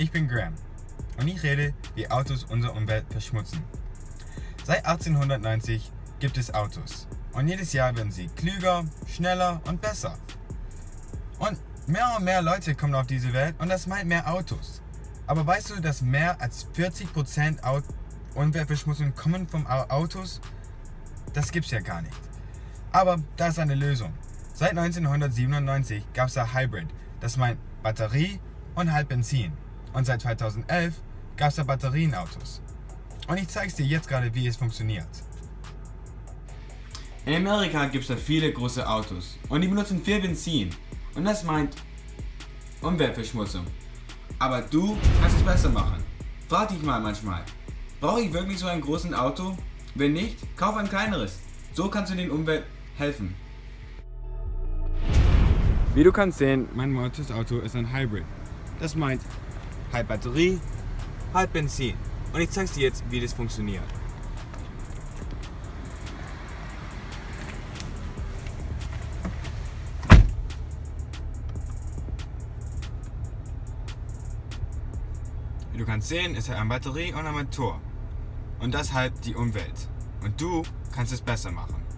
Ich bin Graham und ich rede, wie Autos unsere Umwelt verschmutzen. Seit 1890 gibt es Autos und jedes Jahr werden sie klüger, schneller und besser. Und mehr und mehr Leute kommen auf diese Welt und das meint mehr Autos. Aber weißt du, dass mehr als 40% Au- Umweltverschmutzung kommen von Au- Autos? Das gibt's ja gar nicht. Aber da ist eine Lösung. Seit 1997 gab es da Hybrid, das meint Batterie und halt Benzin. Und seit 2011 gab es da Batterienautos. Und ich zeig's dir jetzt gerade, wie es funktioniert. In Amerika gibt es da viele große Autos und die benutzen viel Benzin. Und das meint Umweltverschmutzung. Aber du kannst es besser machen. Frag dich mal manchmal, brauche ich wirklich so ein großes Auto? Wenn nicht, kauf ein kleineres. So kannst du den Umwelt helfen. Wie du kannst sehen, mein neues Auto ist ein Hybrid. Das meint halb Batterie, halb Benzin. Und ich zeig's dir jetzt, wie das funktioniert. Wie du kannst sehen, ist er eine Batterie und ein Motor. Und das halt die Umwelt. Und du kannst es besser machen.